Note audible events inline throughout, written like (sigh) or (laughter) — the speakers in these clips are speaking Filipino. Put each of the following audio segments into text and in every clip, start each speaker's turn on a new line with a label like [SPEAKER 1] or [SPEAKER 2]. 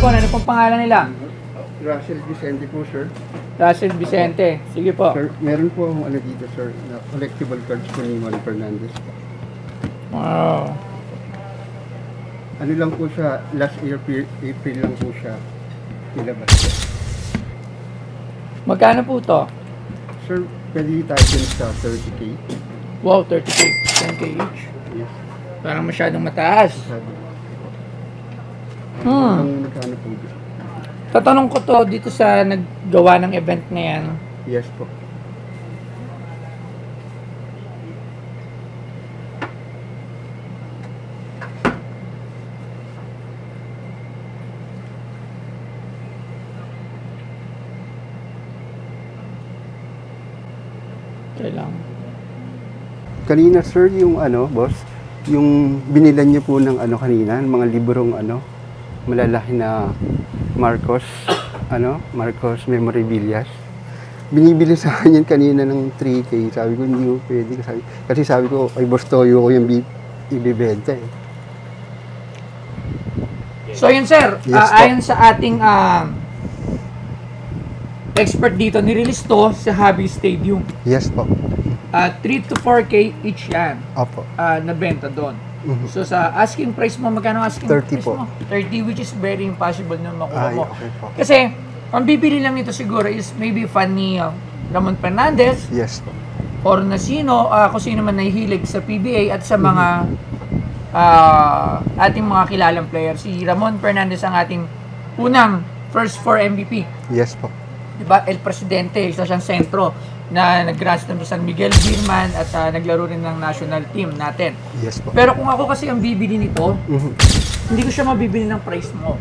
[SPEAKER 1] hapon. Ano pong pangalan nila?
[SPEAKER 2] Russell Vicente po, sir.
[SPEAKER 1] Russell Vicente. Sige po.
[SPEAKER 2] Sir, meron po akong ano dito, sir, na collectible cards po ni Juan Fernandez.
[SPEAKER 1] Wow.
[SPEAKER 2] Ano lang po siya, last April, April lang po siya nilabas.
[SPEAKER 1] Magkano po to?
[SPEAKER 2] Sir, pwede tayo dun sa 30K.
[SPEAKER 1] Wow, 30k. 10k each.
[SPEAKER 2] Yes.
[SPEAKER 1] Parang masyadong mataas.
[SPEAKER 2] Sabi.
[SPEAKER 1] Hmm.
[SPEAKER 2] Ang magkano po dito?
[SPEAKER 1] Tatanong ko to dito sa naggawa ng event na yan.
[SPEAKER 2] Yes po.
[SPEAKER 1] Kailang.
[SPEAKER 2] Kanina sir, yung ano, boss, yung binilan niyo po ng ano kanina, mga librong ano, malalaki na Marcos, ano, Marcos Memorabilias. Binibili sa akin kanina ng 3K. Sabi ko, hindi ko pwede. Sabi, kasi sabi ko, ay boss Toyo ko yung bi- ibibenta eh.
[SPEAKER 1] So yun sir,
[SPEAKER 2] Yes, po.
[SPEAKER 1] ayon sa ating ah, expert dito, nirelease to sa Habi Stadium.
[SPEAKER 2] Yes po.
[SPEAKER 1] Ah, 3 to 4K each yan
[SPEAKER 2] Opo.
[SPEAKER 1] ah, na benta doon.
[SPEAKER 2] Mhm.
[SPEAKER 1] So sa asking price mo, magkano asking
[SPEAKER 2] 30
[SPEAKER 1] price
[SPEAKER 2] po.
[SPEAKER 1] mo? 30 which is very impossible na makuha
[SPEAKER 2] Ay,
[SPEAKER 1] mo.
[SPEAKER 2] okay po.
[SPEAKER 1] Kasi ang bibili lang nito siguro is maybe fan ni ah, Ramon Fernandez
[SPEAKER 2] Yes po.
[SPEAKER 1] or na sino, ah, kung sino man nahihilig sa PBA at sa mga ah, ating mga kilalang player. Si Ramon Fernandez ang ating unang first four MVP.
[SPEAKER 2] Yes po.
[SPEAKER 1] Diba? El Presidente, isa siyang sentro na nag-grass ng San Miguel Birman at ah, naglaro rin ng national team natin.
[SPEAKER 2] Yes po.
[SPEAKER 1] Pero kung ako kasi ang bibili nito,
[SPEAKER 2] Mhm.
[SPEAKER 1] hindi ko siya mabibili ng price mo.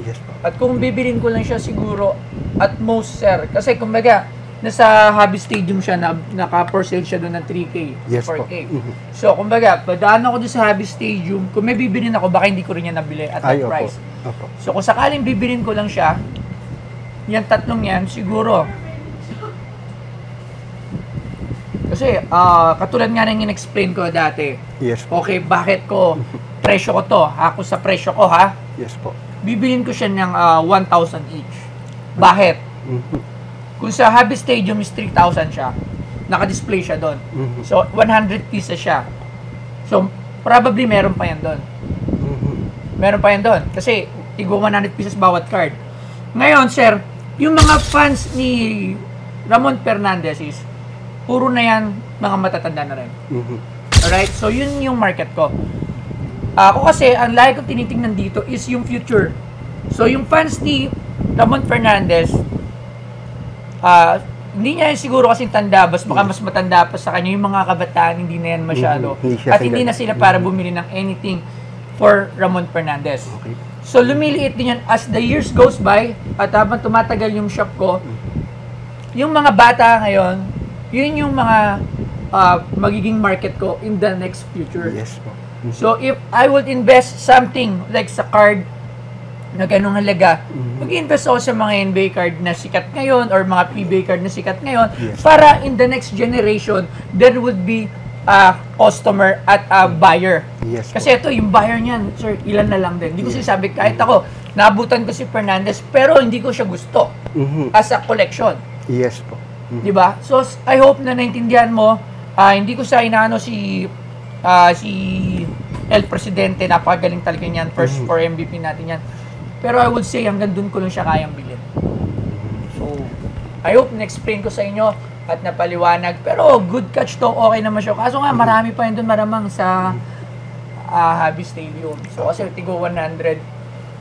[SPEAKER 2] Yes po.
[SPEAKER 1] At kung bibilin ko lang siya siguro at most sir, kasi kumbaga nasa Hobby Stadium siya na naka-for sale siya doon ng 3K,
[SPEAKER 2] Yes po.
[SPEAKER 1] 4K.
[SPEAKER 2] Mhm.
[SPEAKER 1] So kumbaga, padaan ako doon sa Hobby Stadium, kung may bibilin ako, baka hindi ko rin yan nabili at that
[SPEAKER 2] Ay, opo.
[SPEAKER 1] price.
[SPEAKER 2] Opo.
[SPEAKER 1] So kung sakaling bibilin ko lang siya, yan tatlong yan, siguro. Kasi ah, katulad nga ng in-explain ko dati,
[SPEAKER 2] Yes po.
[SPEAKER 1] okay, bakit ko presyo ko to? Ako sa presyo ko ha,
[SPEAKER 2] Yes po.
[SPEAKER 1] bibilin ko siya ng ah, 1,000 each. Bakit?
[SPEAKER 2] Mhm.
[SPEAKER 1] Kung sa Hobby Stadium is 3,000 siya, naka-display siya doon.
[SPEAKER 2] Mhm.
[SPEAKER 1] So 100 pieces siya. So probably meron pa yan doon.
[SPEAKER 2] Mhm.
[SPEAKER 1] Meron pa yan doon. Kasi, tigwa 100 pieces bawat card. Ngayon, sir, yung mga fans ni Ramon Fernandez is, puro na yan mga matatanda na rin.
[SPEAKER 2] Mhm.
[SPEAKER 1] Alright? So, yun yung market ko. Ako kasi, ang lagi ko tinitingnan dito is yung future. So, yung fans ni Ramon Fernandez, ah, hindi niya yan siguro kasi tanda, bas baka mas matanda pa sa kanya, yung mga kabataan, hindi na yan masyado.
[SPEAKER 2] Mhm. Hindi
[SPEAKER 1] At hindi na sila para bumili ng anything for Ramon Fernandez.
[SPEAKER 2] Okay.
[SPEAKER 1] So, lumiliit din yan as the years goes by at habang tumatagal yung shop ko, yung mga bata ngayon, yun yung mga ah, magiging market ko in the next future.
[SPEAKER 2] Yes po. Mhm.
[SPEAKER 1] So, if I would invest something like sa card na ganung halaga,
[SPEAKER 2] Mhm.
[SPEAKER 1] mag-invest ako sa mga NBA card na sikat ngayon or mga PBA card na sikat ngayon
[SPEAKER 2] Yes.
[SPEAKER 1] para in the next generation, there would be a customer at a buyer.
[SPEAKER 2] Yes po.
[SPEAKER 1] Kasi ito, yung buyer niyan, sir, ilan na lang din. Hindi ko sinasabi, kahit ako, naabutan ko si Fernandez, pero hindi ko siya gusto
[SPEAKER 2] Mhm.
[SPEAKER 1] as a collection.
[SPEAKER 2] Yes po. Mhm.
[SPEAKER 1] Di ba? So, I hope na naintindihan mo, ah, hindi ko sa inaano si ah, si El Presidente, napakagaling talaga niyan, first
[SPEAKER 2] Mhm.
[SPEAKER 1] for MVP natin yan. Pero I would say, hanggang dun ko lang siya kayang bilhin. So, I hope na-explain ko sa inyo at napaliwanag. Pero good catch to, okay naman siya. Kaso nga, marami pa yun dun maramang sa ah, Habi Stadium. So, kasi tigo 100.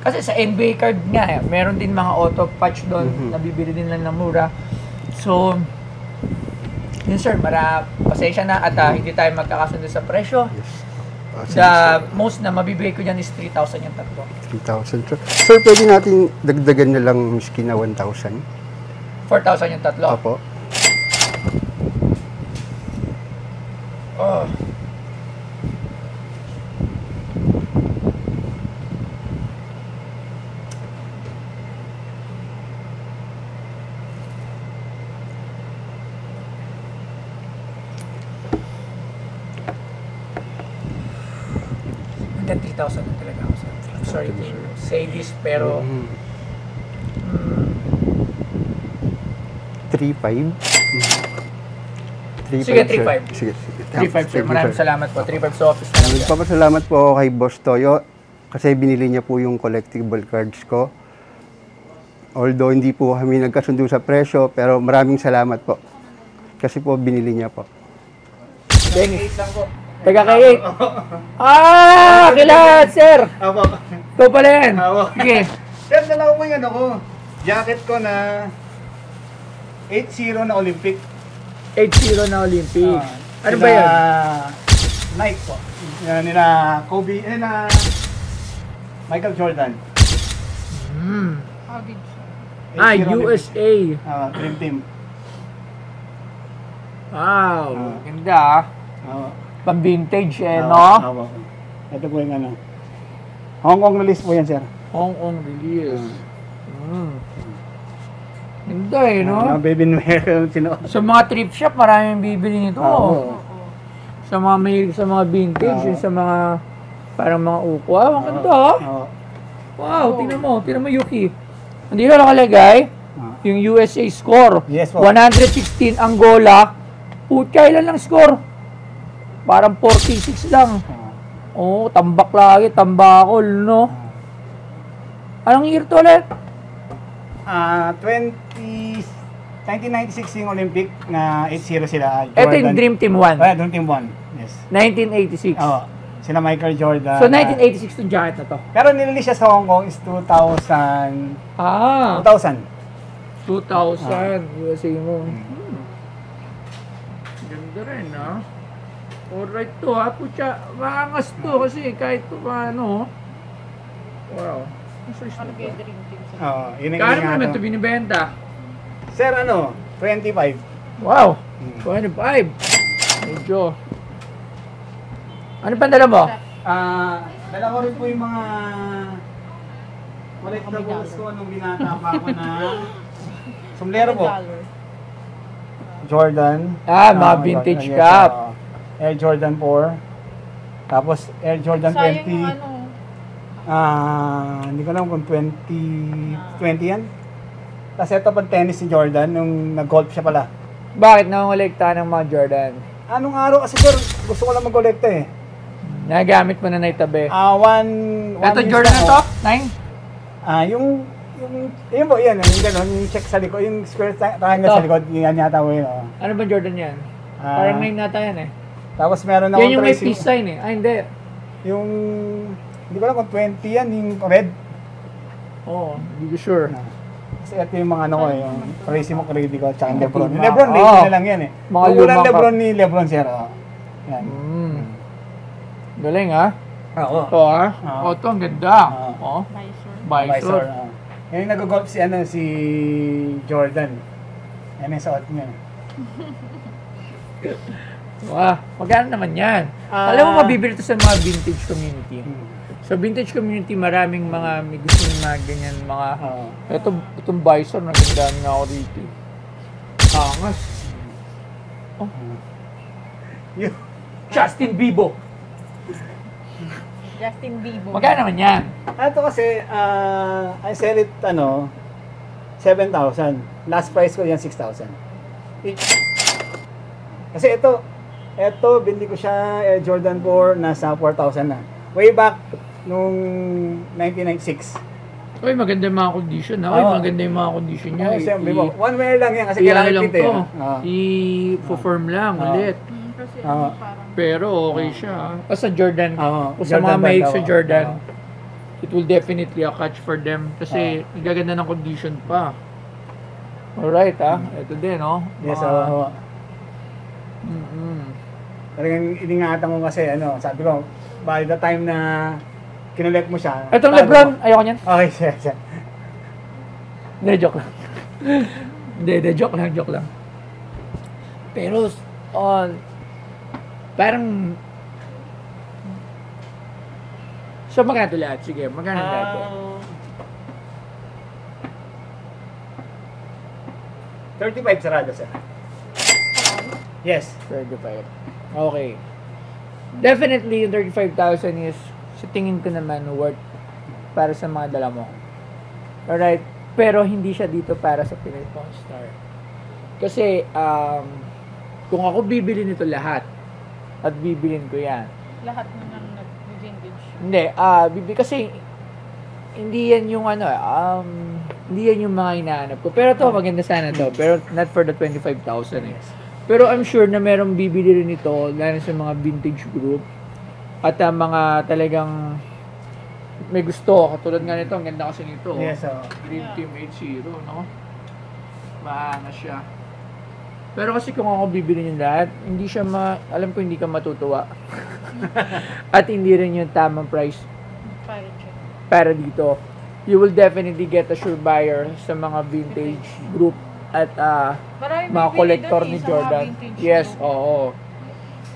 [SPEAKER 1] Kasi sa NBA card nga, eh, meron din mga auto patch doon,
[SPEAKER 2] Mhm.
[SPEAKER 1] nabibili din lang ng mura. So, yun sir, mara, pasensya na at ah, hindi tayo magkakasundo sa presyo.
[SPEAKER 2] Yes. Sige,
[SPEAKER 1] The
[SPEAKER 2] sir.
[SPEAKER 1] most na mabibigay ko dyan is 3,000 yung tatlo.
[SPEAKER 2] 3,000. Sir, pwede natin dagdagan na lang miski na 1,000?
[SPEAKER 1] 4,000 yung tatlo.
[SPEAKER 2] Opo.
[SPEAKER 1] Oh. Hanggang 3,000 na talaga ako. Sorry to say this, pero...
[SPEAKER 2] Mm. 3-5?
[SPEAKER 1] Sige, 3.5.
[SPEAKER 2] sir. Sige, sige.
[SPEAKER 1] 3.5 sir. Maraming salamat po. 3.5 sa office na lang sir.
[SPEAKER 2] Nagpapasalamat po ako kay Boss Toyo kasi binili niya po yung collectible cards ko. Although hindi po kami nagkasundo sa presyo, pero maraming salamat po. Kasi po binili niya po.
[SPEAKER 1] Dennis. Taga kay 8. Ah! Kailangan sir!
[SPEAKER 3] Apo.
[SPEAKER 1] Ikaw pala yan.
[SPEAKER 3] Apo.
[SPEAKER 1] Sige.
[SPEAKER 3] Sir, dalawa ko yung ano ko. Jacket ko na 8-0 na Olympic.
[SPEAKER 1] 8-0 na Olympic.
[SPEAKER 3] Ah,
[SPEAKER 1] ano ba yan?
[SPEAKER 3] Nike po. Yan, nila Kobe, eh na Michael Jordan.
[SPEAKER 1] Hmm.
[SPEAKER 3] 8-0
[SPEAKER 1] Ah,
[SPEAKER 3] Olympic.
[SPEAKER 1] USA.
[SPEAKER 3] Ah, Dream Team.
[SPEAKER 1] Wow.
[SPEAKER 3] Ah.
[SPEAKER 1] Ganda ah.
[SPEAKER 3] Oo.
[SPEAKER 1] Pang-vintage eh,
[SPEAKER 3] Oo,
[SPEAKER 1] no?
[SPEAKER 3] oo. Ito po yung ano. Hong Kong release po yan, sir.
[SPEAKER 1] Hong Kong release. Hmm. Ganda eh, no?
[SPEAKER 3] Ano, baby wear sino.
[SPEAKER 1] Sa mga thrift shop, maraming bibili nito.
[SPEAKER 3] Oo.
[SPEAKER 1] Sa mga may sa mga vintage,
[SPEAKER 3] Oo.
[SPEAKER 1] yung sa mga parang mga upo. Ah, ang ganda ah.
[SPEAKER 3] Oo.
[SPEAKER 1] Wow, tingnan mo, tingnan mo Yuki. Hindi na nakalagay yung USA score.
[SPEAKER 3] Yes po.
[SPEAKER 1] 116 Angola. Putya, ilan lang score? Parang 46 lang. Oo, tambak lagi, tambakol, no? Anong year to ulit?
[SPEAKER 3] Ah, 20 1996 yung Olympic na 8-0 sila.
[SPEAKER 1] Ito yung Dream Team 1.
[SPEAKER 3] Ah, Dream Team 1. Yes.
[SPEAKER 1] 1986.
[SPEAKER 3] Oo. Sila Michael Jordan.
[SPEAKER 1] So, 1986 yung jacket na to.
[SPEAKER 3] Pero nilili siya sa Hong Kong is 2000.
[SPEAKER 1] Ah,
[SPEAKER 3] 2000.
[SPEAKER 1] 2000. USA mo. Hmm. Ganda rin, ha? Alright to, ha? Putya, maangas to kasi kahit pa paano. Wow. Ang size na to.
[SPEAKER 3] Oo, yun ang
[SPEAKER 1] Kano mo naman ito binibenta?
[SPEAKER 3] Sir, ano? 25.
[SPEAKER 1] Wow.
[SPEAKER 3] Hmm.
[SPEAKER 1] 25. Medyo. Ano pa dala mo?
[SPEAKER 3] Ah, dala ko rin po yung mga collectibles ko nung binata pa ako na sombrero po. Jordan.
[SPEAKER 1] Ah, mga
[SPEAKER 3] Ah,
[SPEAKER 1] vintage
[SPEAKER 3] Jordan, yes,
[SPEAKER 1] cap.
[SPEAKER 3] oo. Air Jordan 4. Tapos Air Jordan
[SPEAKER 4] Sayang
[SPEAKER 3] 20.
[SPEAKER 4] yung ano.
[SPEAKER 3] Ah, hindi ko alam kung 20, 20 yan. Tapos ito pang tennis si Jordan nung nag-golf siya pala.
[SPEAKER 1] Bakit nangongolekta ng mga Jordan?
[SPEAKER 3] Anong araw kasi sir, gusto ko lang mag-collecta eh.
[SPEAKER 1] Nagamit mo na na itabi.
[SPEAKER 3] Ah, one, one
[SPEAKER 1] Ito Jordan
[SPEAKER 3] na
[SPEAKER 1] na to? Nine?
[SPEAKER 3] Ah, yung yung yun po, yan, yung gano'n, yung check sa likod, yung square tri- triangle sa likod, yan yata po yun. oh.
[SPEAKER 1] Ano ba Jordan yan?
[SPEAKER 3] Ah,
[SPEAKER 1] Parang nine nata yan eh.
[SPEAKER 3] Tapos meron ako
[SPEAKER 1] Yan yung may peace sign eh. Ah, hindi.
[SPEAKER 3] Yung, hindi ko alam kung 20 yan, yung red.
[SPEAKER 1] Oo, hindi ko sure.
[SPEAKER 3] Ah, Kasi ito yung mga ano ko, yung Tracy McGrady ko, tsaka Lebron. Yung
[SPEAKER 1] mga-
[SPEAKER 3] Lebron,
[SPEAKER 1] oh.
[SPEAKER 3] late na lang yan eh.
[SPEAKER 1] Mga
[SPEAKER 3] yung unang
[SPEAKER 1] lumang
[SPEAKER 3] Lebron ni Lebron, sir. Oh. Yan.
[SPEAKER 1] Mm. Galing ah.
[SPEAKER 3] Oo.
[SPEAKER 1] Ito ah.
[SPEAKER 3] Ah.
[SPEAKER 1] Oh, ito ang ganda.
[SPEAKER 3] Ah.
[SPEAKER 1] Oh,
[SPEAKER 4] Visor.
[SPEAKER 1] visor.
[SPEAKER 3] Oh. Yan yung nag-golf si, ano, si Jordan. Yan yung suot niya.
[SPEAKER 1] Wah, magkano naman yan?
[SPEAKER 3] Ah.
[SPEAKER 1] Alam mo, mabibili to sa mga vintage community.
[SPEAKER 3] Hmm.
[SPEAKER 1] Sa vintage community, maraming mga may gusto ng mga ganyan, mga...
[SPEAKER 3] Oo.
[SPEAKER 1] Ito, itong visor, nagandaan nga ako dito. Angas.
[SPEAKER 3] Yun.
[SPEAKER 1] Justin Bieber.
[SPEAKER 4] Justin Bieber.
[SPEAKER 1] Magkano naman yan?
[SPEAKER 3] Ito kasi, ah, I sell it, ano, 7,000. Last price ko yan, 6,000. Each. Kasi ito, ito, bindi ko siya, Air Jordan 4, nasa 4,000 na. Way back, nung 1996.
[SPEAKER 1] Uy, maganda yung mga condition ha. Uy,
[SPEAKER 3] Oo.
[SPEAKER 1] maganda yung mga condition niya.
[SPEAKER 3] Oh,
[SPEAKER 1] I-
[SPEAKER 3] siyempre po. One wear lang yan kasi kailangan
[SPEAKER 1] lang
[SPEAKER 3] eh.
[SPEAKER 1] to.
[SPEAKER 3] Ah.
[SPEAKER 1] I-perform lang
[SPEAKER 3] Oo.
[SPEAKER 1] ulit.
[SPEAKER 4] Hmm, kasi parang
[SPEAKER 1] Pero okay siya. sa Jordan,
[SPEAKER 3] Oo,
[SPEAKER 1] kung sa
[SPEAKER 3] Jordan
[SPEAKER 1] mga
[SPEAKER 3] daw.
[SPEAKER 1] sa Jordan,
[SPEAKER 3] Oo.
[SPEAKER 1] it will definitely a catch for them kasi nagaganda ng condition pa. Alright ah, ito din oh.
[SPEAKER 3] Yes,
[SPEAKER 1] Mga-
[SPEAKER 3] oo.
[SPEAKER 1] Mm-mm.
[SPEAKER 3] Talagang iningatan ko kasi, ano, sabi ko, by the time na kinolect mo siya.
[SPEAKER 1] Itong Lebron,
[SPEAKER 3] mo.
[SPEAKER 1] ayoko niyan.
[SPEAKER 3] Okay, siya, siya.
[SPEAKER 1] Hindi, joke lang. Hindi, hindi, joke lang, joke lang. Pero, uh, parang, so magkano ito lahat? Sige, magkano lahat?
[SPEAKER 3] Ah, 35 sarado, sir. Yes.
[SPEAKER 1] 35. Okay. Definitely, yung 35,000 is, sa tingin ko naman, worth para sa mga dala mo. Alright? Pero hindi siya dito para sa Pinoy Pawn Star. Kasi, um, kung ako bibili nito lahat, at bibilin ko yan.
[SPEAKER 4] Lahat na nang nag-vintage.
[SPEAKER 1] Hindi, ah, bibi kasi, hindi yan yung ano, um, hindi yan yung mga hinahanap ko. Pero to, maganda sana to. Pero not for the 25,000 eh. Pero I'm sure na merong bibili rin ito, lalo sa mga vintage group. At ah, mga talagang may gusto. Katulad nga nito, ang ganda kasi nito. oh.
[SPEAKER 3] Yes, oh.
[SPEAKER 1] Dream
[SPEAKER 4] Yeah.
[SPEAKER 1] Team 8-0, no? Maangas siya. Pero kasi kung ako bibili yung lahat, hindi siya ma... Alam ko hindi ka matutuwa. (laughs) At hindi rin yung tamang price para dito. You will definitely get a sure buyer sa mga vintage group at
[SPEAKER 4] Marami
[SPEAKER 1] mga collector ni
[SPEAKER 4] eh, mga
[SPEAKER 1] Jordan. Yes, oo.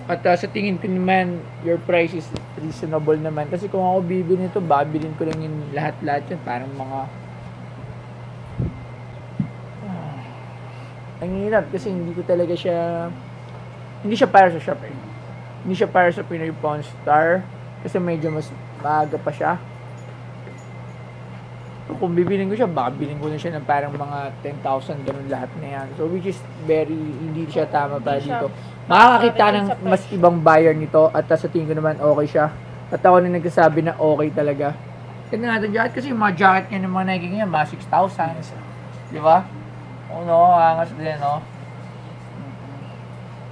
[SPEAKER 1] At ah, sa tingin ko naman, your price is reasonable naman. Kasi kung ako bibili nito, babilin ko lang yung lahat-lahat yun. Parang mga... Ah, ang hirap kasi hindi ko talaga siya... Hindi siya para sa shop eh. Hindi siya para sa Pinoy Pawn Star. Kasi medyo mas maaga pa siya. Kung bibilin ko siya, baka bilhin ko na siya ng parang mga 10,000, ganun lahat na yan. So, which is very, hindi siya tama para dito. Makakakita ng mas ibang buyer nito at sa tingin ko naman okay siya. At ako na nagsasabi na okay talaga. Tignan natin jacket kasi yung mga jacket niya ng mga Nike ngayon, mga 6,000.
[SPEAKER 3] Yes, oh.
[SPEAKER 1] Di ba? Oo, no, angas din, no?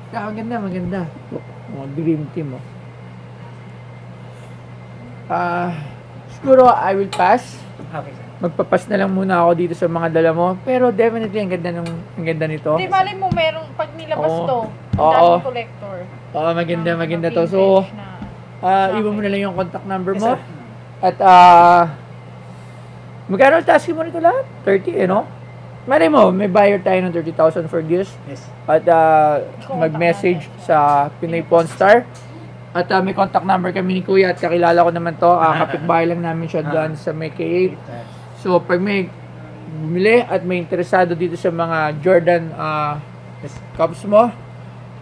[SPEAKER 1] Kaya maganda, maganda. Mga dream team, oh. Ah, siguro I will pass.
[SPEAKER 3] Okay, sir.
[SPEAKER 1] Magpapas na lang muna ako dito sa mga dala mo. Pero definitely ang ganda ng ang ganda nito.
[SPEAKER 4] Hindi, malay mo merong, pag nilabas
[SPEAKER 1] Oo.
[SPEAKER 4] to, ang
[SPEAKER 1] Oo.
[SPEAKER 4] daming collector.
[SPEAKER 1] Oo, maganda,
[SPEAKER 4] ng mga
[SPEAKER 1] maganda to. So,
[SPEAKER 4] vintage na-
[SPEAKER 1] ah, iwan mo na lang yung contact number mo. At ah magkano ang tasking mo nito lahat? 30 eh, no? Malay mo, may buyer tayo ng 30,000 for this.
[SPEAKER 3] Yes.
[SPEAKER 1] At ah, mag-message sa Pinoy Pawn Star. At ah, may contact number kami ni Kuya at kakilala ko naman to. Ah, kapitbahay lang namin siya doon sa may K8. So, pag may bumili at may interesado dito sa mga Jordan
[SPEAKER 3] Yes.
[SPEAKER 1] cups mo,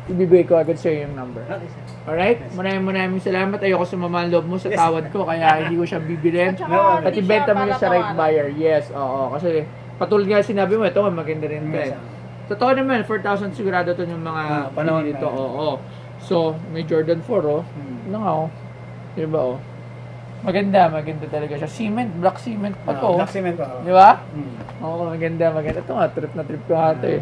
[SPEAKER 1] ibibigay ko agad sa'yo yung number.
[SPEAKER 3] Okay, sir.
[SPEAKER 1] Alright?
[SPEAKER 3] Yes.
[SPEAKER 1] Maraming maraming salamat. Ayoko sumama ang loob mo sa
[SPEAKER 3] Yes.
[SPEAKER 1] tawad ko, kaya hindi ko siya
[SPEAKER 4] saka,
[SPEAKER 3] No,
[SPEAKER 1] At ibenta mo yun sa right buyer. Yes, oo. Kasi patulad nga sinabi mo, ito maganda rin ito eh.
[SPEAKER 3] Yes,
[SPEAKER 1] Totoo naman, 4,000 sigurado ito yung mga
[SPEAKER 3] Ah, panahon
[SPEAKER 1] dito.
[SPEAKER 3] na.
[SPEAKER 1] Oo. So, may Jordan 4 oh.
[SPEAKER 3] Hmm.
[SPEAKER 1] Ano nga oh. Diba oh. Maganda, maganda talaga siya. Cement, black cement pa to.
[SPEAKER 3] Ah,
[SPEAKER 1] oh.
[SPEAKER 3] Black cement pa.
[SPEAKER 1] Di ba?
[SPEAKER 3] Hmm.
[SPEAKER 1] Oo, maganda, maganda. Ito nga, trip na trip ko nga ito eh.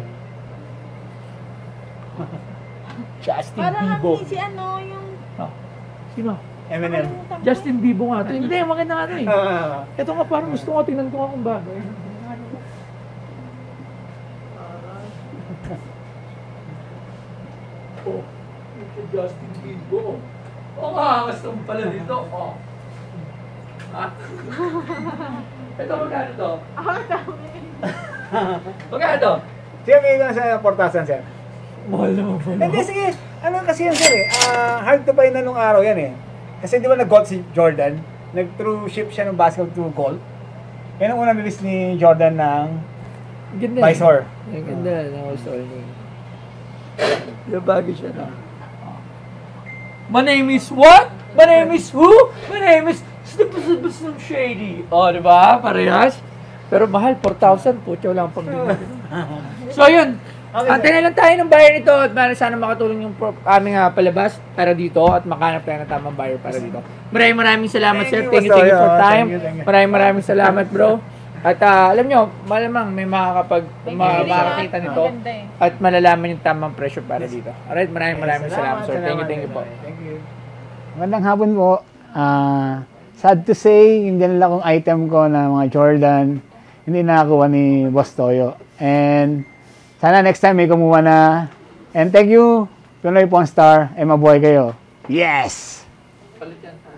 [SPEAKER 1] (laughs) Justin
[SPEAKER 4] Parang
[SPEAKER 1] Bieber.
[SPEAKER 4] ang si ano, yung...
[SPEAKER 1] Oh. Sino?
[SPEAKER 3] M&M.
[SPEAKER 4] ko.
[SPEAKER 1] Justin Bieber nga ito. Hindi, maganda nga ito eh. (laughs) Ito nga parang gusto ko, tingnan ko nga kung bagay. (laughs) Oh, ito Justin Bieber. Oh, naman pala dito. Oh. Ah. ito, magkano to?
[SPEAKER 4] Ah, dami.
[SPEAKER 1] Magkano to?
[SPEAKER 3] Siya may lang sa 4,000, sir.
[SPEAKER 1] Mahal naman po.
[SPEAKER 3] Hindi, sige. Ano kasi yan, sir eh. Ah, hard to buy na nung araw yan eh. Kasi di ba nag-gold si Jordan? Nag-through ship siya ng basketball to gold. Yan ang unang release ni Jordan ng
[SPEAKER 1] Ganda.
[SPEAKER 3] Visor.
[SPEAKER 1] Ang ganda ng story niya. Yung bagay siya na. My name is what? My name is who? My name is Snipasabas ng Shady. O, oh, di ba? Parehas. Pero mahal, 4,000 po. Tiyaw lang pang So, yun.
[SPEAKER 3] Okay,
[SPEAKER 1] Antay na lang tayo ng buyer nito at para sana makatulong yung pro- aming ah, palabas para dito at makanap tayo ng tamang buyer para dito. Maraming maraming salamat
[SPEAKER 3] Thank
[SPEAKER 1] sir.
[SPEAKER 3] you,
[SPEAKER 1] Thank you, thank you for time.
[SPEAKER 3] Thank you, thank you.
[SPEAKER 1] Maraming maraming salamat bro. At ah, alam nyo, malamang may makakapag ma- makakita nito at malalaman yung tamang presyo para dito. Alright, maraming maraming salamat sir. Thank you, thank you po.
[SPEAKER 3] Thank you. Magandang hapon po. Ah, sad to say, yung dinala kong item ko na mga Jordan, hindi nakakuha ni Boss Toyo. And sana next time may kumuha na. And thank you, Pinoy Pawn Star, eh mabuhay kayo. Yes!
[SPEAKER 1] Palit yan.